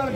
아,